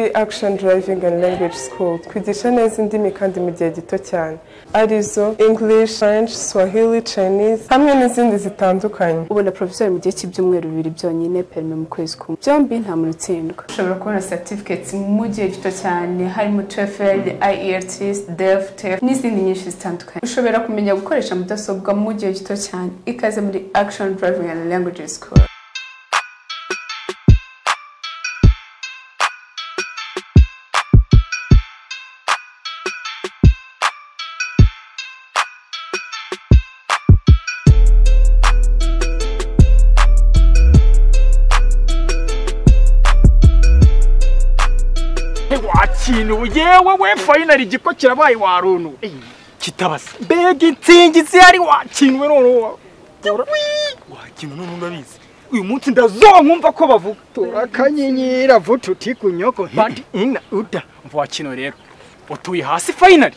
muri action driving and language school. Twigisha neza indimi kandi mu gihe gito cyane. Arizo english french swahili chinese. Hamwe n'izindi zitandukanye. Ubona porofesori mu gihe cy'ibyumweru bibiri byonyine perime mu kwezi kumwe. Byombi nta muntu utsindwa ushobora kubona certificates mu gihe gito cyane. Harimo TOEFL, IELTS, DEF, TEF n'izindi nyinshi zitandukanye. Ushobora kumenya gukoresha mudasobwa mu gihe gito cyane. Ikaze muri action driving and language school. Wakintu yewe we fayinari igiko kirabaye waruntu kitabasa. Mbega intsingizi yari wakinwe noneho? Wakintu none urabizi uyu munsi ndazonkumva ko bavuga. Turakanyenyera vuta uti kunyoko mpandi ina uda mva wakino rero. Utuye hasi fayinari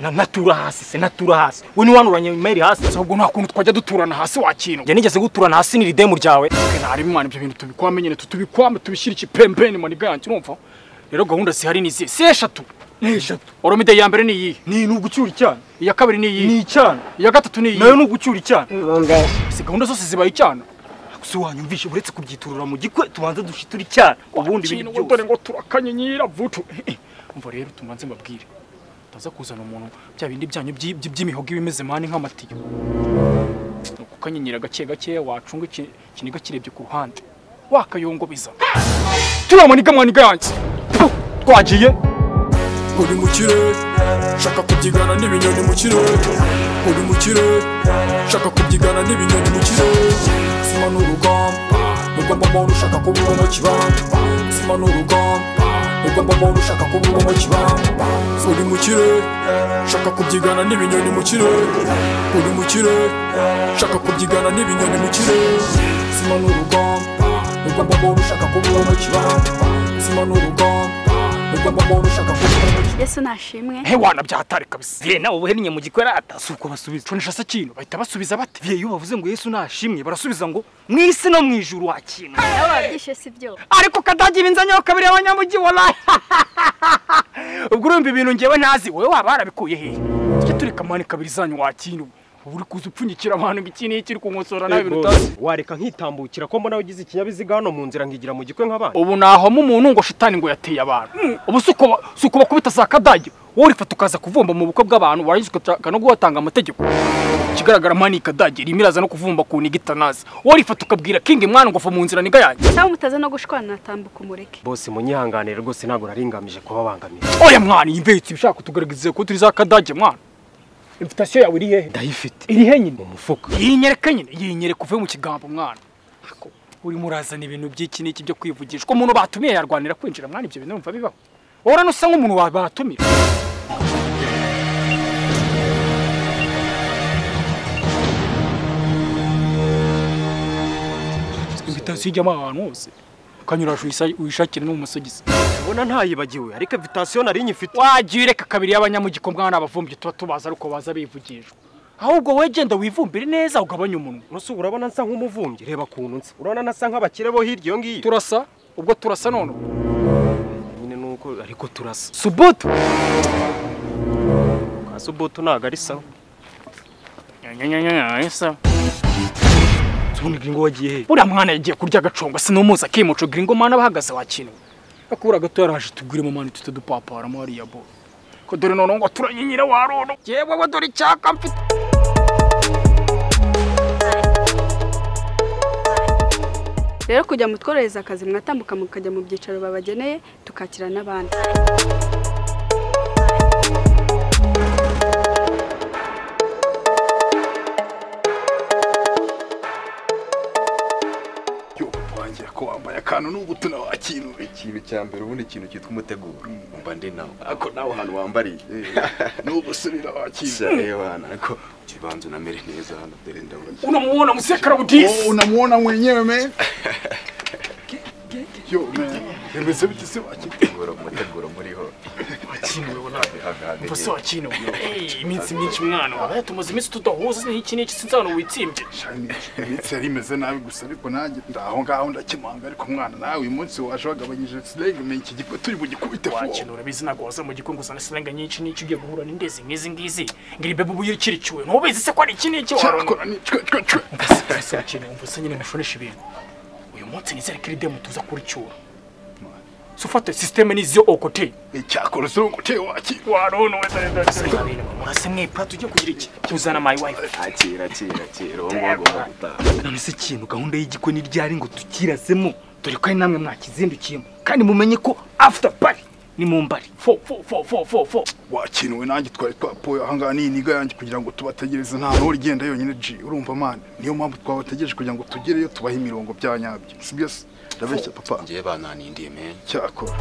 na natura hasi se natura hasi. We niwanuranye mail hasi? Ahubwo nta kuntu twajya duturana hasi wakino? Njye nigeze guturana hasi ni ridemu ryawe. Ntari imana ibyo bintu tubikwame nyine tubikwame tubishyire ikipembeni maniga yanjye urumva rero gahunda zihari ni izihe? Si eshatu. Ni eshatu. Oromide ya mbere ni iyihe? Ni ni ugucyura icyana. Iya kabiri ni iyihe? Ni icyana. Iya gatatu ni iyihe? Nayo ni ugucyura icyana. Si gahunda zose zibaye icyana? Si wanyumvishe uretse kubyiturura mu gikwe tubanza dushitura icyana. Ubundi ibindi byose. dore ngo turakanyenyera vutu umva rero tumanze mbabwire. Utaza kuzana umuntu bya bindi byanyu by'i- by'i- by'imihogo iba imeze mani nk'amatiyo. Ni ukukanyenyera gake gake wacunga iki- ikiniga kirebye ku ruhande. Wakayongobiza. Turiya maniga mwaniga yanjye. Twagiye. Uri mu kirere shaka kubyigana n'ibinyoni mu kirere. Uri mu kirere shaka kubyigana n'ibinyoni mu kirere. Sima n'urugamba ugomba muntu ushaka kuba mu kibanda sima n'urugamba ugomba muntu ushaka kuba mu kibanda uri mu kirere shaka kubyigana n'ibinyoni mu kirere. Uri mu kirere shaka kubyigana n'ibinyoni mu kirere. Sima n'urugamba ugomba muntu ushaka kuba mu kibanda sima n'urugamba ugomba muntu ushaka kuba yesu nashimwe. He wana byatari kabisa. Ye nawe ubuhennye mu gikwera atasuko basubiza. Tunisha se kintu. Bahita basubiza bate ye iyo bavuze ngo yesu nashimwe barasubiza ngo mwisi no mu ijuru wakintu nawe wabyishe si byo ariko kadagira inzanyo kabiri abanyamugi wallahi ubwo urumva ibintu ngewe ntazi wowe waba warabikuye hehe tujye turi kamani kabiri zanyu wakintu uri kuza upfunyikira abantu ngo iki n'iki uri kunkosora nawe ibintu utazi wareka nkitambukira ko mbona ugize ikinyabiziga hano mu nzira nkigira mu gikwe nk'abandi. Ubu nahoma umuntu ngo shitani ngo yateye abantu. Ubu si uko bakubita za kadage. Wowe urifata ukaza kuvumba mu bukwe bw'abantu warangiza ugashaka no guhatanga amategeko. Ikigaragara mani iyi kadage irimo iraza no kuvumba ku niga itanazi wowe urifata ukabwira kingi mwana ngo va mu nzira niga yanjye cyangwa mutaza no gushwana natambuka umureke. Bose munyihanganire rwose ntabwo nari ngamije kubabangamira oya mwana iyi mvetse ibishaka kutugaragariza ko turi za kadage mwana? Invitasiyo yawe iri hehe ndayifite. Iri he nyine? Mu mufuka. Yinyereka nyine? Yinyereka uvuye mu kigambo mwana. Urimo urazana ibintu by'iki n'iki byo kwivugishwa. Umuntu batumiye yarwanira kwinjira mwana ibyo bintu numva bibaho. Wowe usa nk'umuntu batumira invitasiyo ijyamo ahantu hose ukanyura wishakire no mu masogisi ubona ntayibagiwe ariko invitasiyo nari nyifite wagiye ureka kabiri y'abanyamugiko mwana abavumbyi tuba tubaza ariko baza bivugishwa ahubwo wowe genda wivumbire neza ugabanye umunwa nuse urabona nsa nk'umuvumbyi reba kuntu nsa urabona nasa nk'abakire bo hirya iyo ngiyo turasa ubwo turasa none nyine nuko ariko turasa subutu kwa subutu ntabwo ari sawa ubundi gringo wagiye he? Buriya mwana yagiye kurya agacongo sinumuzi akimuco gringo mana bahagaze wakinwe akubura gato yaraje tuguremo mani tute dupaparamo hariya bo. Ko dore noneho ngo turanyinyira warono yewe we dore icyaka mfite. Rero kujya mutworohereza akazi mwatambuka mukajya mu byicaro babageneye tukakira n'abandi. Akantu n'ubuto nawe wakintu ikintu cya mbere ubundi ikintu cyitwa umuteguro. Mba ndi nawe. Ako nawe ahantu wambariye. N'ugusubira wakintu shareba ariko kibanza unamere neza hano dore ndabona. Unamuona musekara budisi Oh, unamuona mwenyewe man. Yo man. Bimeze bite se wakintu? umuteguro umuteguro muriho wakinuwe nawe umva se wakinuwe Eh, iminsi myinshi mwana wawe tumaze iminsi tudahuza iki n'iki sinzi ahantu witsimbye iminsi yari imeze nabi gusa ariko nanjye ndaho ngaho ndakimanga ariko mwana nawe uyu munsi waje wagabanyije silenge menya iki gipo turi bugikubite vuba wakinura bizi ntabwo waza mu gikungu uzana silenga nyinshi n'iki ugiye guhura n'indezi nk'izi ngizi ngira ibebe ubu yikirikiwe ntubizi se ko ari iki n'iki warona cyakora ni cwe cwe cwe ese wakinura umva se nyine mushonesha ibintu uyu munsi nizere ko iri demu tuza kuricyura so ufate sisiteme n'izo okoteye icyakora usirunguteye wakira warona wese rero murase mwepa tujye kugira iki tuzana my wife. Akira uwo nguwo agomba gutaha none se ikintu gahunda y'igikwe ni ryari ngo tukirazemo dore ko ari namwe mwakizindukiyemo kandi mumenye ko after party. Ni mu mbari fo fo fo fo fo. Fo wakinuwe nanjye twari twapoye ahangaha ni iniga yanjye kugira ngo tubategereze nta ntore igenda yonyine ji. Urumva mani. Niyo mpamvu twabategereje kugira ngo tugereyo tubahe imirongo bya nyabyo sibyo se ndabeshya papa. Ngiye bananindiye men cyakora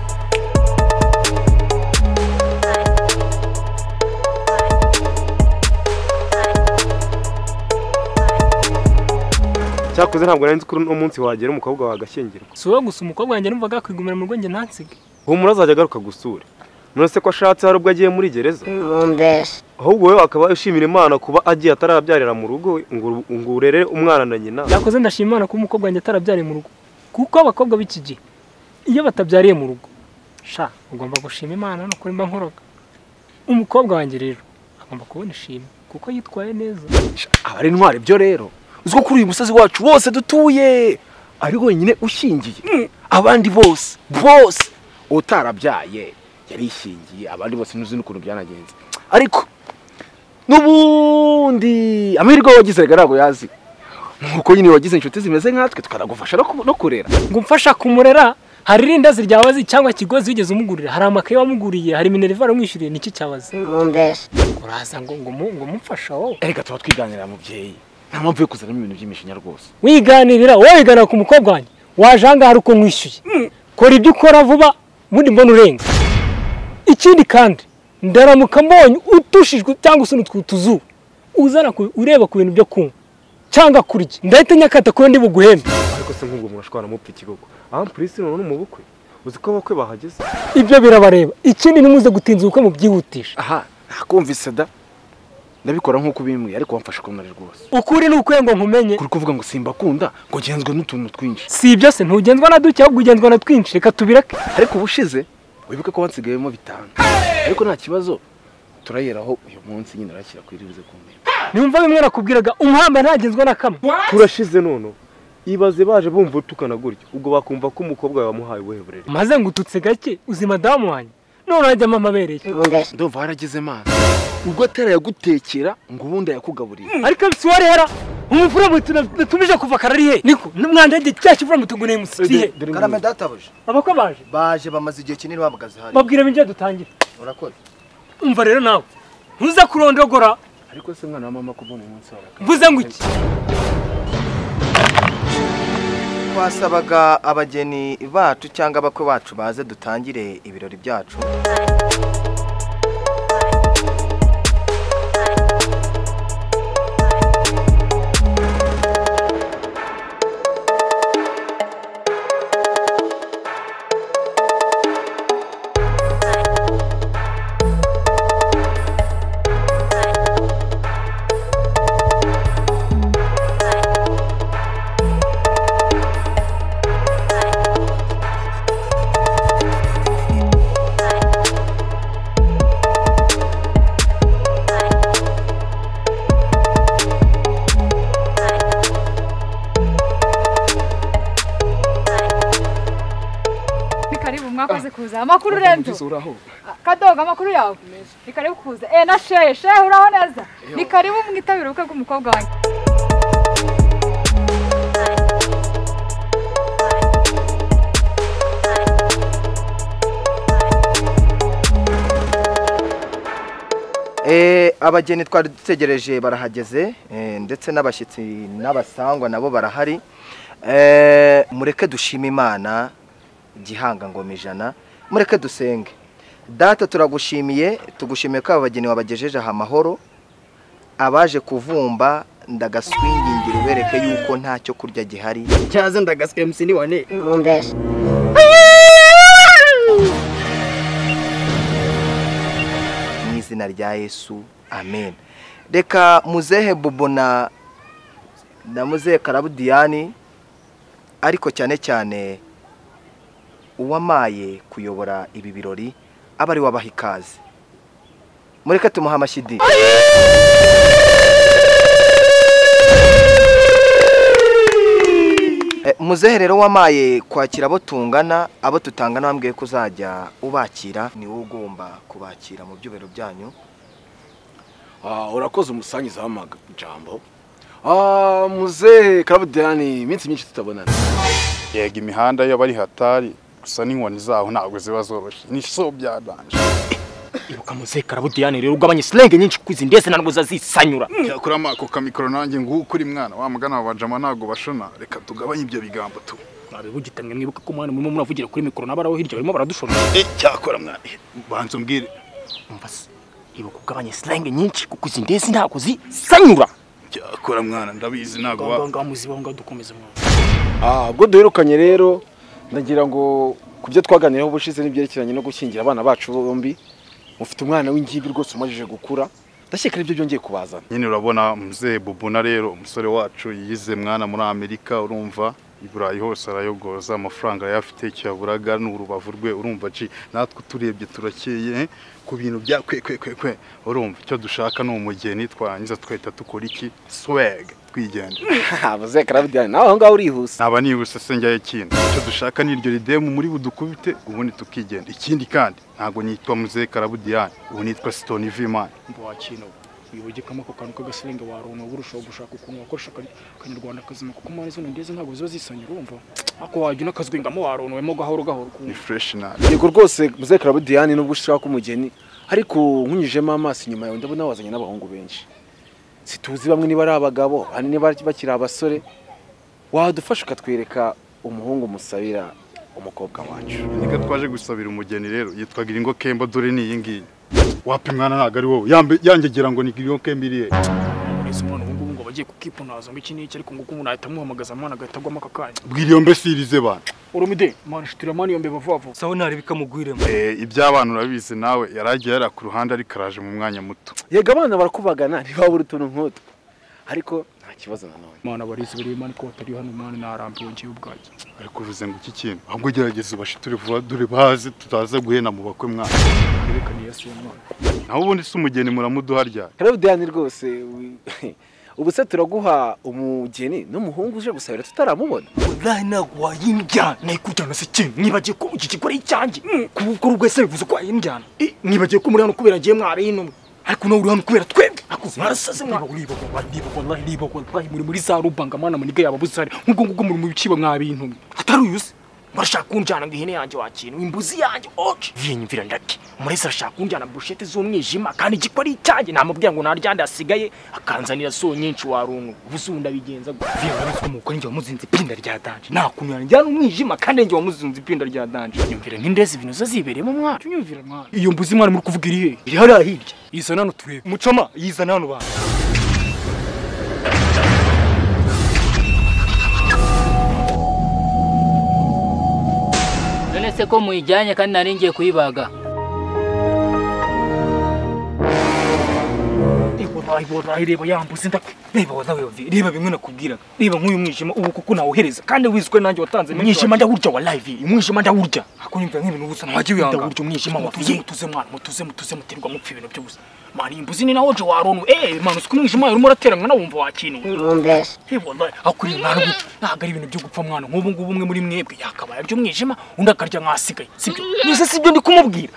cyakoze ntabwo nari nzi ko uno munsi wagera umukobwa wawe agashyingirwa. Si wowe gusa umukobwa wanjye numvaga kwigumira mu rugo njye ntansige humura azajya agaruka gusura. None se ko ashatse hari ubwo agiye muri gereza? Ahubwo wowe akaba ushimira imana kuba agiye atarabyarira mu rugo ngo ngo urere umwana na nyina. Yakoze ndashima imana kuba umukobwa wanjye atarabyariye mu rugo. Kuko abakobwa b'iki gihe iyo batabyariye mu rugo sha ugomba gushima imana no kuri mba nkoroga. Umukobwa wanjye rero agomba kubona ishimwe kuko yitwaye neza. Aba ari intwari byo rero. Uzi ko kuri uyu musozi wacu wose dutuye ari wenyine ushingiye abandi bose bose utarabyaye yarishingiye abandi bose ntuzi n'ukuntu byanagenze. Ariko n'ubundi amahirwe wagize ntabwo yazi nk'uko nyine wagize inshuti zimeze nkatwe tukanagufasha no ku- no kurera. Ngo umfasha kumurera hari irindazi ryawazi cyangwa kigozi wigeze umugurira. Hari amakaye wamuguriye hari minerivare umwishyuriye niki cyawazi mumbese uraza ngo ngo mu- ngo mumfasha wowe. Erega tuba twiganirira mubyeyi. Nta mpamvu yo kuzanamo ibintu by'imishinya rwose wiganirira wowe wiganira ku mukobwa wanjye. Waje ahangaha ari uko nkwishyuye. Kora ibyo ukora vuba ubundi mbona urenga. Ikindi kandi ndaramuka mbonye utushijwe cyangwa se n'utwo uzana ku- ureba ku bintu byo kunywa cyangwa kurya ndahita nyakata kuko ndi buguhembe ariko se nk'ubwo murashobora mupfa ikigogo? Aha polisi none ni mu bukwe uzi ko abakwe bahageze? Ibyo birabareba. Ikindi ntimuze gutinza ubukwe mu byihutisha. Aha nakumvise da. Ndabikora nk'uko ubimbwiye ariko wamfashe ukuntu rwose. Ukuri ni ukwe ngo nkumenye. Kuri kuvuga ngo simbakunda ngo genzwe n'utuntu twinshi. Si ibyo se ntugenzwa na duke ahubwo ugenzwa na twinshi. Reka tubireke. Ariko ubushize wibuke ko wansigayemo bitanu. Ariko nta kibazo turayeraho uyu munsi nyine arashyira kuri ribuze ku nimva bimwe nakubwiraga umuhamba ntagenzwa na kamwe. Turashize none ibaze baje bumva utukana gutyo ubwo bakumva ko umukobwa wawe wamuhaye ubuhe burere? Maze ngo ututse gake uzi madamu wanjye none urajyamo amabereye. Mumbese ndumva waragize imana. Ubwo atera yagutekera ngo ubundi yakugaburira ariko si warera umufura mutu natumije kuva karari he? Niko mwandege cya kivura mutu ngo nemusiki he? karame databuja abakwe baje? Baje bamaze igihe kinini bahagaze hariya. Babwira binjye dutangire urakoze umva rero nawe. Ntuze kurondogora. Ariko se mwana wa mama kubona uyu munsi wawe mvuze ngo iki? Twasabaga abageni bacu cyangwa abakwe bacu baze dutangire ibirori byacu. Amakuru renzo kadoga amakuru yawe ni karibu kuza eh na shehe shehe uraho neza ni karibu mwitabire ubukwe bw'umukobwa wanjye Eh, abageni twari dutegereje barahageze eh, ndetse n'abashyitsi n'abasangwa nabo barahari. Eh, mureke dushime imana gihanga ngoma ijana. Mureke dusenge. Data turagushimiye tugushimiye ko aba bageni wabagejeje aha amahoro abaje kuvumba ndagaswingingira ubereke yuko nta cyo kurya gihari. Cyaze ndagaswe musini wane mumbese izina rya yesu amen. Reka muzehe bobo na na muzehe karabudiyani ariko cyane cyane uwamaye kuyobora ibi birori aba ari wabaha ikaze. Mureke tumuhe amashyi Eh, muzehe rero wamaye kwakira abo tungana abo tutangana wambwiye ko uzajya ubakira ni wowe ugomba kubakira mu byubero byanyu. Ah, urakoze umusangiza w'amajambo Ah, muzehe karabudiyani iminsi myinshi tutabonana. Yega imihanda y'abari hatari. Gusa n'inkoni zaho ntabwo ziba zoroshye. Ni so byadanje. Ibuka muzehe karabudiyani rero ugabanye silenge nyinshi kuko izi ndetse ntabwo zazisanyura cyakuramo ako kamikoro nanjye nguko ukuri mwana wa mugana wa bajama ntabwo bashona. Reka tugabanye ibyo bigambo tu. Mwabibugitamwe mwibuka ko mwana murimo muravugira kuri mikoro n'abaraho hirya barimo baradushona. Eh cyakora mwana banza umbwire. Umva se ibuka ugabanye silenge nyinshi kuko izi ndetse ntabwo zisanyura. Cyakora mwana ndabizi ntabwo wa ngaho muziba ngaho dukomeze mwana. Ah, ubwo duherukanye rero ndagira ngo ku byo twaganiyeho ubushize n'ibyerekeranye no gushyingira abana bacu bombi mufite umwana w'ingimbi rwose umajije gukura ndashyika ari byo byongeye kubazana. Nyine urabona muzehe bubuna rero umusore wacu yize mwana muri amerika urumva i burayi hose arayogoza amafaranga arayafite icyo yaburaga ni urubavu rwe urumva ci natwe turebye turakeye eh, ku bintu bya kwe kwe kwe. Urumva icyo dushaka ni umugeni twarangiza twahita dukora iki? Swag. Twigenda muzehe karabudiyani nawe aho ngaho urihuse. Naba nihuse se njyayo ikindi icyo dushaka ni iryo ridemu muri budukubite ubundi tukigenda ikindi kandi ntabwo nitwa muzehe karabudiyani ubu nitwa sitoni vimani mbo wakino wibugikamo ako kantu k'agasilenge warona uba urushaho gushaka ukuntu wakoresha akanyarwanda kazima. Kuko mwana izo ndeze ntabwo ziba zisanyura urumva? Ako wajya unakazwingamo waronowemo gahoro gahoro. Ni fureshi nabi. Yego rwose muzehe karabudiyani nubwo ushaka umugeni ariko nkunyujemo amaso inyuma yawe ndabona wazanye n'abahungu benshi. Situzi bamwe niba ari abagabo niba bakiri abasore wadufasha ukatwereka umuhungu musabira umukobwa wacu. Niga twaje gusabira umugeni rero yitwaga Iringo Kemba dore ni iyi ngiyi. Wapi mwana ntabwo ari wowe. Yambe- yangegera ngo ni Iringo Kemba iriye ese umwana ubu ngubu ngo bagiye kukipunaza ngo iki n'iki ariko ngo uko umuntu ahita amuhamagaza mwana agahita agwamo aka kanya. Bwira iyo mbese irize bana. Urumide mwana shitira mani vuba vuba sawa ntari bikamugwiremo eh iby'abana urabizi nawe yaragiye yari ku ruhande ariko araje mu mwanya muto. Yego abana barakubagana ntibabura utuntu nk'utu. Ariko nta kibazo nanone mwana barizi bari mani ko batari hano mwana narambiwe ngiye ubwajye ariko uvuze ngo iki kintu? Ahubwo gerageza ubashiture vuba dore bazi tutaza guhena mu bakwe mwana yerekaniye yasuye mwana naho ubundi si umugeni muramuduha ryari karabudiyani rwose ubu se turaguha umugeni n'umuhungu uje gusabira tutaramubona. Wallahi ntabwo wayimbya nayikujyana se kintu nibagiye ko iki kigo ari icyanjye rwe se bivuze ko wayimbjyana Eh, nibagiye ko muri hano kubera ngiye mwari ino. Ariko nawe uri hano kubera twebwe. Mwarasaze muri muri za rubanga mwana muniga yaba buzari nk'ubwo ngubwo muri mu biciba mwabintu atari uyu se? Barashaka kunjyana ngo ihene yanjye wakintu imbuzi yanjye. Oke iyi nyumvira ndake umurezi arashaka kunjyana bushete z'umwijima kandi igiko ari icyanjye. Namubwira ngo naryande asigaye akanzanira so nyinshi warungu ubuze ubundi abigenza gutya viye urabona mu gukora njye wamuzinze ipinda rya danje. Nta kuntu yanjyana umwijima kandi njye wamuzinze ipinda rya danje. Nyumvira nk'indezi ibintu zo zibereyemo mwana nyumvira mwana iyo mbuzi mwana muri kuvuga iri hehe iri hariya hirya. Yizana hano turebe. Mucoma yizana hano bantu none se ko muyijyanye kandi nari ngiye kuyibaga? Wallahi reba yambuze nda reba wallahi reba bimwe nakubwiraga reba nk'uyu mwijima ubu kuko nawuhereza kandi wizwe nanjye watanze umwijima ndawurya wallahi vi umwijima ndawurya ako nyumva nk'ibintu ubusa ntagiye wihanga ndawurya umwijima mutuze mutuze mwana mutuze mutuze mutirwa mupfa ibintu byose mwana imbuzi ni nawo je waronwe eh mwana usiko umwijima urimo urateranywa nawumva wakintu Numbese. Eh wallahi akuri mwana gutya ntabwo ari ibintu byo gupfa mwana nk'ubu ngubu umwe muri mwebwe yakabaye arya umwijima undi akarya nk'asigaye sibyo nise sibyo ndi kumubwira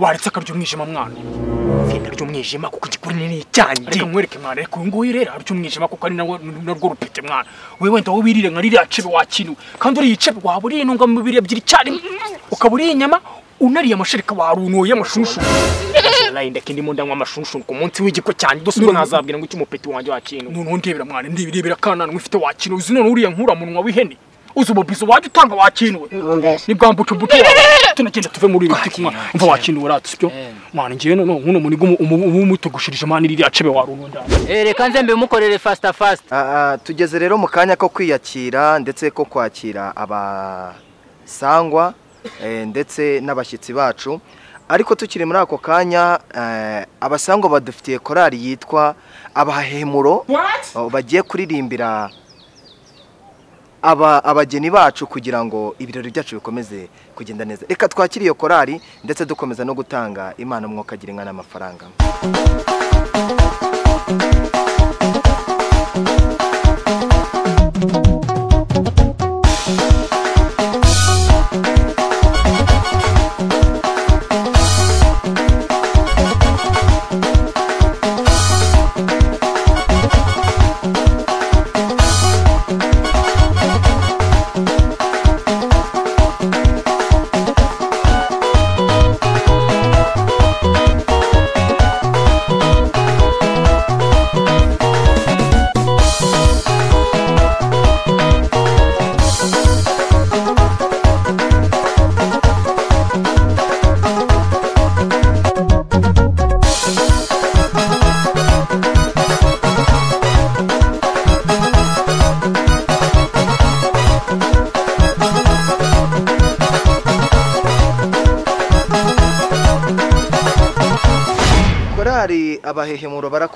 waretse akarya umwijima mwana Finda ry'umwijima kuko igikuri ni icyanjye reka nkwereke mwana reka uyu nguyu rero arya umwijima kuko ari narwo rupete mwana we wenda wowe wirire nka ririya cebe wakinuwe kandi uriye icebe waba uriye intungamubiri ebyiri icyarimwe ukaba uriye inyama unariye amashereka warunuye amashushu wallahi ndeke ndimo ndanywa amashushu ku munsi w'igiko cyanjye dose ubwo nazabwira ngo icyo umupeti wanjye wakinuwe noneho ndebera mwana ndibirebera kanana ufite wakinuwe uzi none uriya nkura munwa w'ihene uzi ububizo wajya utanga wakinuwe ni bwa mbucumbuco wawe tunagenda tuve muri ibi biti mva wakinuwe rati sibyo? Mwana ngewe noneho nkuno munigo ubu umutegushirije mani ririya cebe warunuwe ndani. Eh, reka nze mbimukorere fasita fasita Ah, ah, tugeze rero mu kanya ko kwiyakira ndetse ko kwakira abasangwa eh, ndetse n'abashyitsi bacu. Ariko tukiri muri ako kanya eh, abasangwa badufitiye korali yitwa abahemuro. Oh, bagiye kuririmbira abageni bacu kugira ngo ibirori byacu bikomeze kugenda neza. Reka twakire iyo korali ndetse dukomeza no gutanga impano mwokagira inka n'amafaranga.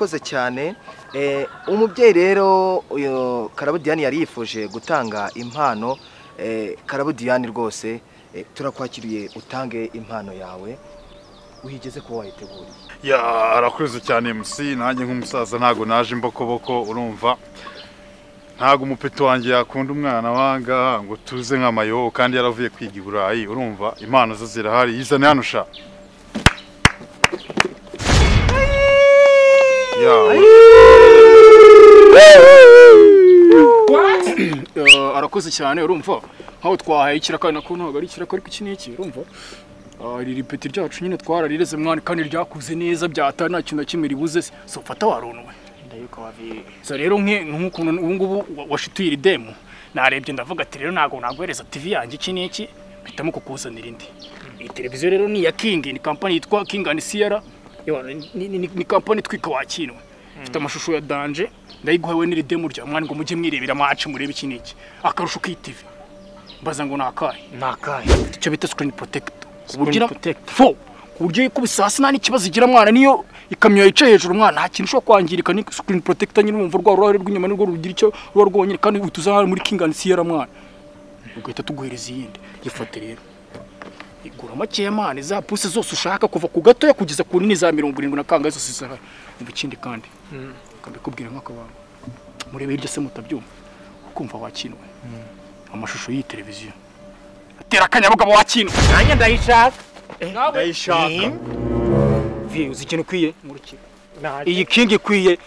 Barakoze cyane Eh, umubyeyi rero karabudiyani yari yifuje gutanga impano Eh, karabudiyani rwose eh, turakwakiriye utange impano yawe wigeze kuba wayiteguriye? Ya arakoze cyane MC nanjye nk'umusaza ntago naje imbokoboko urumva. Ntago umupeti wanjye yakunda umwana wanga ngo tuze nk'amayo kandi yaravuye kwiga i Burayi urumva. Impano zo zirahari yizane hano sha. Ya Eh, arakoze cyane urumva? Nkaho twahaye ikirakari nako ntabwo ari ikirakari iki n'iki urumva? Ah, iri ripeti ryacu nyine twararireze mwana kandi ryakuze neza byata nta kintu na kimwe ribuze. So fata warunuwe ndayuka wavi so rero nke nk'ukuntu ubu ngubu wa- washituye iri demo. Narebye ndavuga ati rero ntabwo naguhereza tv yanjye iki n'iki mpitamo kukuzanira indi. Iyi televiziyo rero ni iya king ni kampani yitwa king and sierra. Yewe, ni- ni- ni- ni kampani twika wakinwe ifite amashusho ya danje ndayiguha we n'iri demo rya mwana ngo mujye mwirebera match murebe iki n'iki. Akarusho k'iyi tv mbaza ngo ni akahe ni akahe icyo bita screen protector. Ku buryo fo! Ku buryo yikubise hasi nta n'ikibazo igira mwana niyo ikamyo yicaye hejuru mwana. Nta kintu ushobora kwangirika ni screen protector nyine urumva rwa ruhare rw'inyuma nirwo rugira icyo ruba rwonyine kandi hano muri king and sierra mwana. Ugahita tuguhereza iyindi. Yifate rero. Igura makeya mwana za puse zose ushaka kuva ku gatoya kugeza ku nini za mirongo irindwi na kangahe zose zihari umva ikindi kandi akabikubwira nk'akabanga murebe hirya se mutabyumva. Ukumva wakinwe. Amashusho y'iyi televiziyo atera akanyabugabo wakinwe. Nanjye ndayishaka. Ndayishaka. Vi uzi ikintu ukwiye? Nkurikira iyi kingi ikwiye.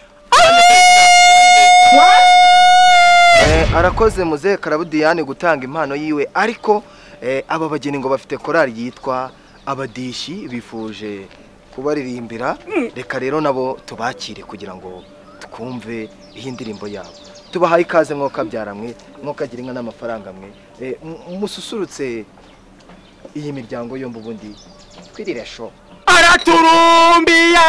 Eh, arakoze muzehe karabudiyani gutanga impano yiwe ariko eh, aba bageni ngo bafite korali yitwa abadishi bifuje kubaririmbira. Reka rero nabo tubakire kugira ngo twumve iyi ndirimbo yabo. Tubahaye ikaze mwuka byaramwe mwokagira inka n'amafaranga mwe. Eh, mu- mususurutse iyi miryango yombi ubundi twirire sho araturumbiye!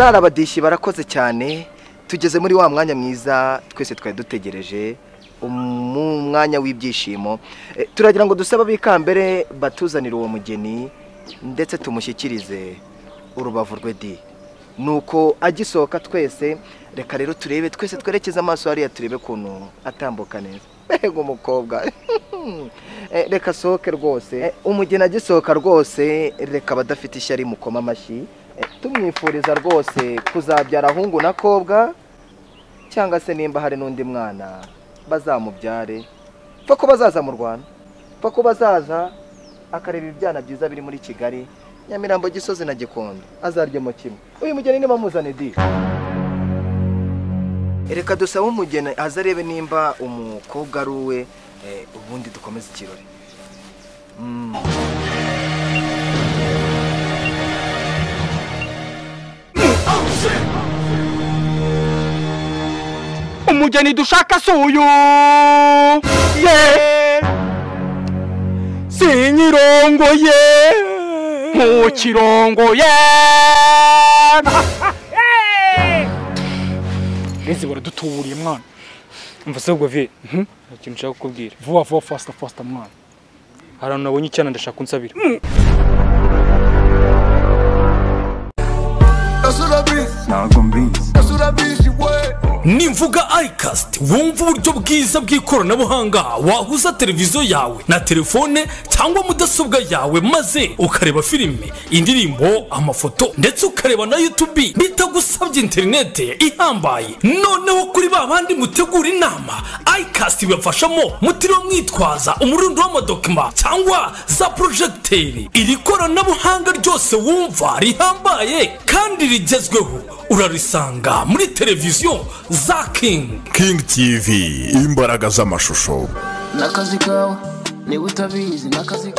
Korali abadishi barakoze cyane tugeze muri wa mwanya mwiza twese twari dutegereje mu mwanya w'ibyishimo. Eh, turagira ngo dusabe abikambere batuzanire uwo mugeni ndetse tumushyikirize urubavu rwe di. Nuko agisohoka twese reka rero turebe twese twerekeze amaso hariya turebe ukuntu atambuka neza. Mbega umukobwa. Eh, reka asohoke rwose. Eh, umugeni agisohoka rwose reka abadafite ishyari mukoma amashyi. Tumwifuriza rwose kuzabyara ahungu na kobwa cyangwa se nimba hari n'undi mwana bazamubyare. Pfa ko bazaza mu rwanda. Pfa ko bazaza akareba ibyana byiza biri muri kigali. Nyamirambo gisozi na gikondo. Azaryemo kimwe. Uyu mugeni niba muzane di reka dusabe umugeni aze arebe nimba umukobwa ari uwe eh, ubundi dukomeze ikirori. Umugeni dushaka si uyu ye sinyirongoye ntukirongoye Nzi baradutuburiye mwana umva se ubwo vi nta kintu nshaka kukubwira vuba vuba fasita fasita mwana hari ahantu nabonye icyana ndashaka unsabira ntabwo mbizi nimvuga iCast wumva uburyo bwiza bw'ikoranabuhanga wahuza televiziyo yawe na telefone cyangwa mudasobwa yawe maze ukareba filime indirimbo amafoto ndetse ukareba na YouTube. Bitagusabye interinete ihambaye. Noneho kuri ba bandi mutegura inama iCast ibafashamo mutiriwe mwitwaza umurundo w'amadokima cyangwa za porojegiteri iri koranabuhanga ryose wumva rihambaye kandi rigezweho. Urarisanga muri televiziyo za kingi King TV imbaraga z'amashusho. N'akazi kawe niba utabizi n'akazi